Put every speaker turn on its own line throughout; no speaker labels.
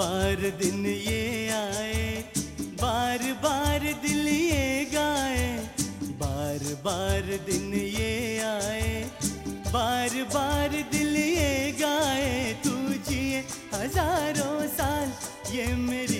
बार दिन ये आए, बार बार दिल ये गाए, बार बार दिन ये आए, बार बार दिल ये गाए, तू जिए हज़ारों साल ये मेरी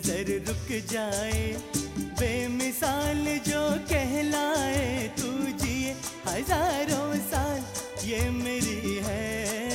नज़र रुक जाए बेमिसाल जो कहलाए तू जिए हज़ारों साल ये मेरी है।